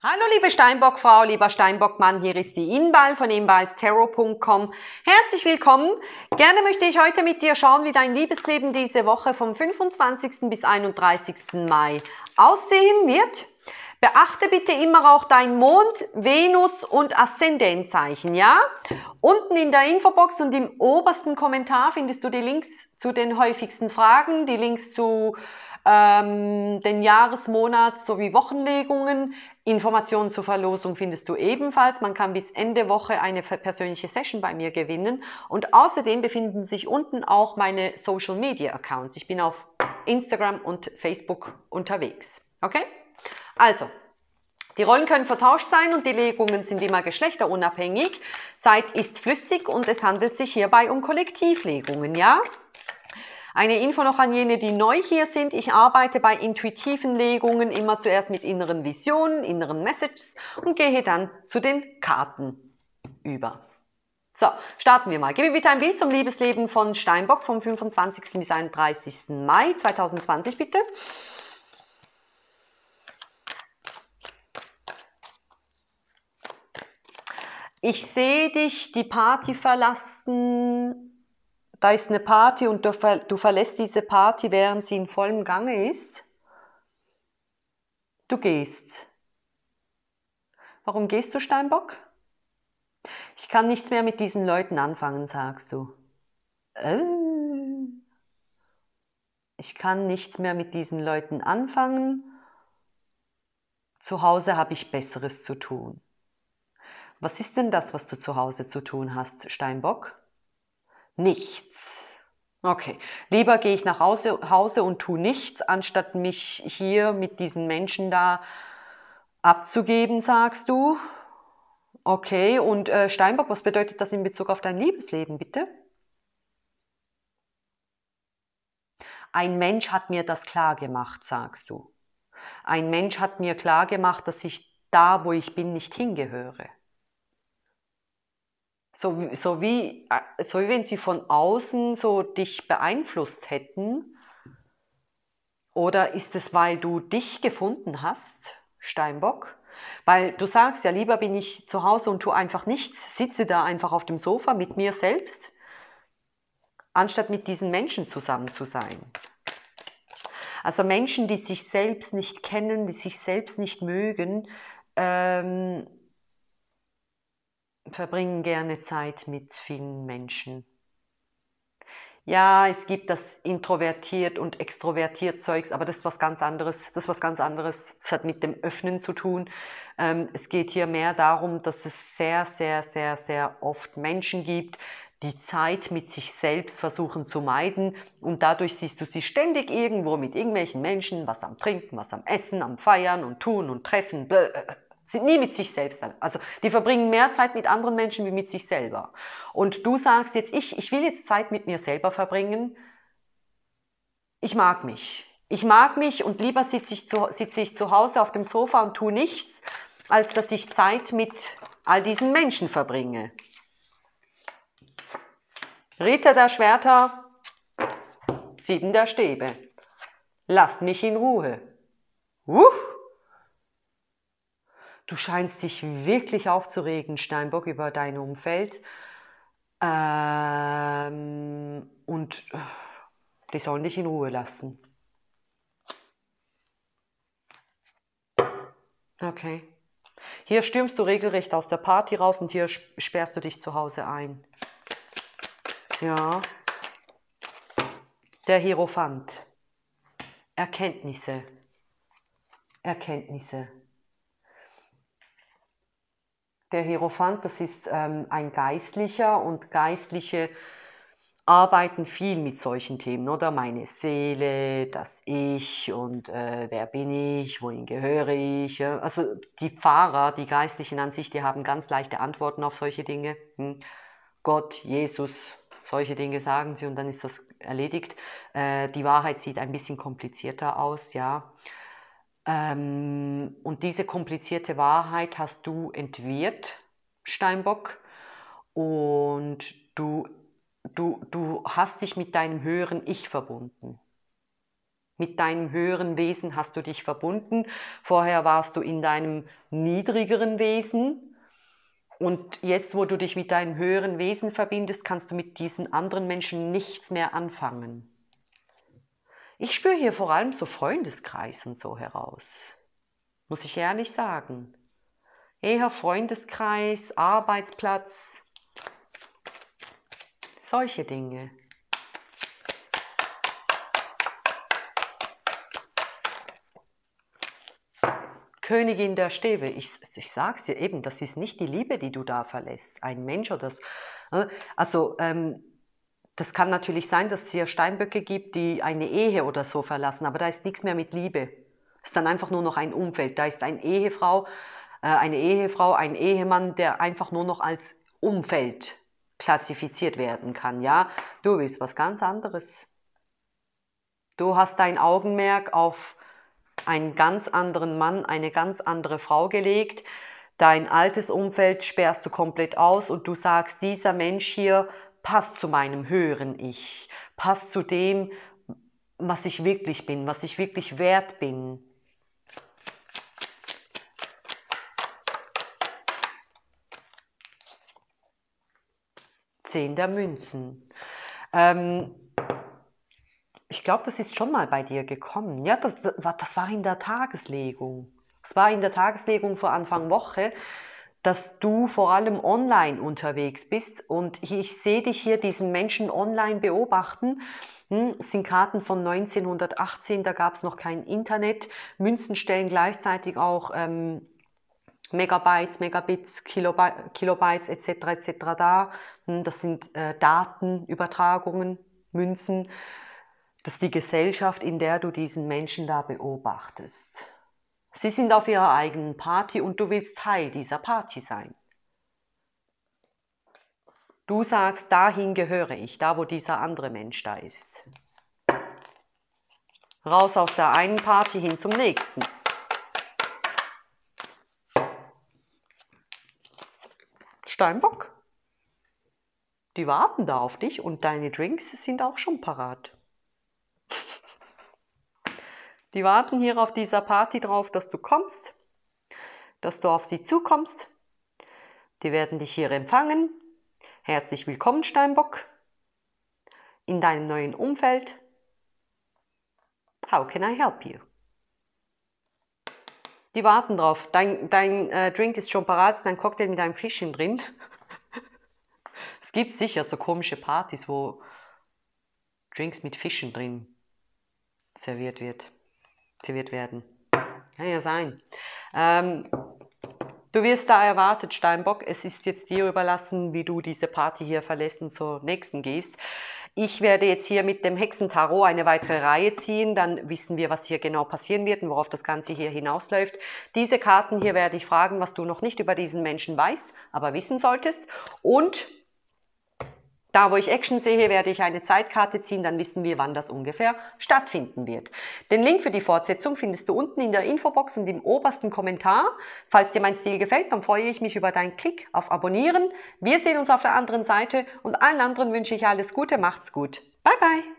Hallo liebe Steinbock-Frau, lieber Steinbock-Mann, hier ist die Inbal von inbalsterror.com. Herzlich willkommen. Gerne möchte ich heute mit dir schauen, wie dein Liebesleben diese Woche vom 25. bis 31. Mai aussehen wird. Beachte bitte immer auch dein Mond, Venus und Aszendentzeichen, ja? Unten in der Infobox und im obersten Kommentar findest du die Links zu den häufigsten Fragen, die Links zu ähm, den Jahres-, Monats- sowie Wochenlegungen. Informationen zur Verlosung findest du ebenfalls. Man kann bis Ende Woche eine persönliche Session bei mir gewinnen. Und außerdem befinden sich unten auch meine Social Media Accounts. Ich bin auf Instagram und Facebook unterwegs. Okay? Also, die Rollen können vertauscht sein und die Legungen sind immer geschlechterunabhängig. Zeit ist flüssig und es handelt sich hierbei um Kollektivlegungen, ja? Eine Info noch an jene, die neu hier sind. Ich arbeite bei intuitiven Legungen immer zuerst mit inneren Visionen, inneren Messages und gehe dann zu den Karten über. So, starten wir mal. Gib mir bitte ein Bild zum Liebesleben von Steinbock vom 25. bis 31. Mai 2020, bitte. Ich sehe dich die Party verlassen, da ist eine Party und du, ver du verlässt diese Party, während sie in vollem Gange ist. Du gehst. Warum gehst du, Steinbock? Ich kann nichts mehr mit diesen Leuten anfangen, sagst du. Äh. Ich kann nichts mehr mit diesen Leuten anfangen. Zu Hause habe ich Besseres zu tun. Was ist denn das, was du zu Hause zu tun hast, Steinbock? Nichts. Okay, lieber gehe ich nach Hause, Hause und tue nichts, anstatt mich hier mit diesen Menschen da abzugeben, sagst du. Okay, und äh, Steinbock, was bedeutet das in Bezug auf dein Liebesleben, bitte? Ein Mensch hat mir das klar gemacht, sagst du. Ein Mensch hat mir klar gemacht, dass ich da, wo ich bin, nicht hingehöre. So, so, wie, äh, so wie wenn sie von außen so dich beeinflusst hätten. Oder ist es, weil du dich gefunden hast, Steinbock? Weil du sagst ja, lieber bin ich zu Hause und tue einfach nichts, sitze da einfach auf dem Sofa mit mir selbst, anstatt mit diesen Menschen zusammen zu sein. Also Menschen, die sich selbst nicht kennen, die sich selbst nicht mögen, ähm, verbringen gerne Zeit mit vielen Menschen. Ja, es gibt das introvertiert und extrovertiert Zeugs, aber das ist was ganz anderes. Das ist was ganz anderes. Das hat mit dem Öffnen zu tun. Ähm, es geht hier mehr darum, dass es sehr, sehr, sehr, sehr oft Menschen gibt, die Zeit mit sich selbst versuchen zu meiden und dadurch siehst du sie ständig irgendwo mit irgendwelchen Menschen, was am Trinken, was am Essen, am Feiern und Tun und Treffen. Blö, sind nie mit sich selbst. Also die verbringen mehr Zeit mit anderen Menschen wie mit sich selber. Und du sagst jetzt, ich, ich will jetzt Zeit mit mir selber verbringen. Ich mag mich. Ich mag mich und lieber sitze ich, zu, sitze ich zu Hause auf dem Sofa und tue nichts, als dass ich Zeit mit all diesen Menschen verbringe. Ritter der Schwerter, sieben der Stäbe. Lasst mich in Ruhe. Uh! Du scheinst dich wirklich aufzuregen, Steinbock, über dein Umfeld. Ähm, und äh, die sollen dich in Ruhe lassen. Okay. Hier stürmst du regelrecht aus der Party raus und hier sperrst du dich zu Hause ein. Ja. Der Hierophant. Erkenntnisse. Erkenntnisse. Der Hierophant, das ist ähm, ein Geistlicher und Geistliche arbeiten viel mit solchen Themen, oder? Meine Seele, das Ich und äh, wer bin ich, wohin gehöre ich? Ja? Also die Pfarrer, die Geistlichen an sich, die haben ganz leichte Antworten auf solche Dinge. Hm? Gott, Jesus, solche Dinge sagen sie und dann ist das erledigt. Äh, die Wahrheit sieht ein bisschen komplizierter aus, ja. Ähm, und diese komplizierte Wahrheit hast du entwirrt, Steinbock, und du, du, du hast dich mit deinem höheren Ich verbunden. Mit deinem höheren Wesen hast du dich verbunden. Vorher warst du in deinem niedrigeren Wesen. Und jetzt, wo du dich mit deinem höheren Wesen verbindest, kannst du mit diesen anderen Menschen nichts mehr anfangen. Ich spüre hier vor allem so Freundeskreis und so heraus. Muss ich ehrlich sagen. Eher Freundeskreis, Arbeitsplatz, solche Dinge. Königin der Stäbe. Ich, ich sag's dir eben, das ist nicht die Liebe, die du da verlässt. Ein Mensch oder das. Äh, also, ähm, das kann natürlich sein, dass es hier Steinböcke gibt, die eine Ehe oder so verlassen, aber da ist nichts mehr mit Liebe. Es ist dann einfach nur noch ein Umfeld. Da ist eine Ehefrau, äh, eine Ehefrau, ein Ehemann, der einfach nur noch als Umfeld klassifiziert werden kann. Ja, du willst was ganz anderes. Du hast dein Augenmerk auf einen ganz anderen Mann, eine ganz andere Frau gelegt. Dein altes Umfeld sperrst du komplett aus und du sagst, dieser Mensch hier passt zu meinem höheren Ich, passt zu dem, was ich wirklich bin, was ich wirklich wert bin. Zehn der Münzen. Ähm, ich glaube, das ist schon mal bei dir gekommen. Ja, das, das war in der Tageslegung. Es war in der Tageslegung vor Anfang Woche, dass du vor allem online unterwegs bist und ich sehe dich hier diesen Menschen online beobachten. Hm, sind Karten von 1918, da gab es noch kein Internet. Münzen stellen gleichzeitig auch ähm, Megabytes, Megabits, Kiloby Kilobytes etc. etc. da. Hm, das sind äh, Datenübertragungen, Münzen. Das ist die Gesellschaft, in der du diesen Menschen da beobachtest. Sie sind auf ihrer eigenen Party und du willst Teil dieser Party sein. Du sagst, dahin gehöre ich, da wo dieser andere Mensch da ist. Raus aus der einen Party hin zum nächsten. Steinbock. Die warten da auf dich und deine Drinks sind auch schon parat. Die warten hier auf dieser Party drauf, dass du kommst, dass du auf sie zukommst. Die werden dich hier empfangen. Herzlich willkommen, Steinbock, in deinem neuen Umfeld. How can I help you? Die warten drauf. Dein, dein äh, Drink ist schon parat, dein Cocktail mit einem Fischchen drin. es gibt sicher so komische Partys, wo Drinks mit Fischen drin serviert wird aktiviert werden. Kann ja sein. Ähm, du wirst da erwartet, Steinbock. Es ist jetzt dir überlassen, wie du diese Party hier verlässt und zur nächsten gehst. Ich werde jetzt hier mit dem Hexentarot eine weitere Reihe ziehen, dann wissen wir, was hier genau passieren wird und worauf das Ganze hier hinausläuft. Diese Karten hier werde ich fragen, was du noch nicht über diesen Menschen weißt, aber wissen solltest. Und da, wo ich Action sehe, werde ich eine Zeitkarte ziehen, dann wissen wir, wann das ungefähr stattfinden wird. Den Link für die Fortsetzung findest du unten in der Infobox und im obersten Kommentar. Falls dir mein Stil gefällt, dann freue ich mich über deinen Klick auf Abonnieren. Wir sehen uns auf der anderen Seite und allen anderen wünsche ich alles Gute, macht's gut. Bye bye!